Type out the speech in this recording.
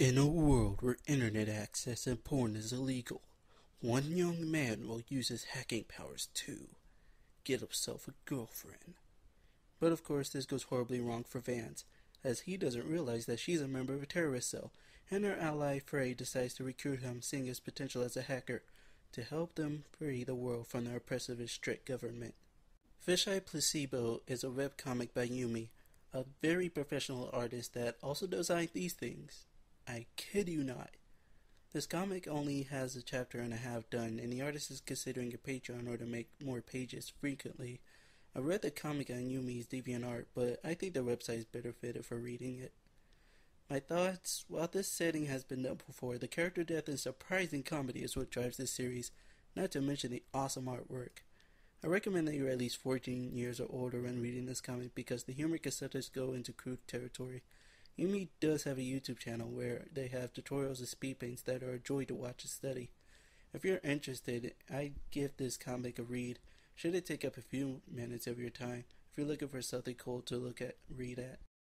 In a world where internet access and porn is illegal, one young man will use his hacking powers to get himself a girlfriend. But of course, this goes horribly wrong for Vance, as he doesn't realize that she's a member of a terrorist cell, and her ally Frey decides to recruit him, seeing his potential as a hacker, to help them free the world from the oppressive and strict government. Fisheye Placebo is a webcomic by Yuumei, a very professional artist that also designs these things. I kid you not. This comic only has a chapter and a half done, and the artist is considering a Patreon or to make more pages frequently. I read the comic on Yuumei's DeviantArt, but I think the website is better fitted for reading it. My thoughts, while this setting has been done before, the character death and surprising comedy is what drives this series, not to mention the awesome artwork. I recommend that you're at least 14 years or older when reading this comic because the humor can sometimes go into crude territory. Yuumei does have a YouTube channel where they have tutorials and speed paints that are a joy to watch and study. If you're interested, I give this comic a read. Should it take up a few minutes of your time if you're looking for something cool to look at, read at.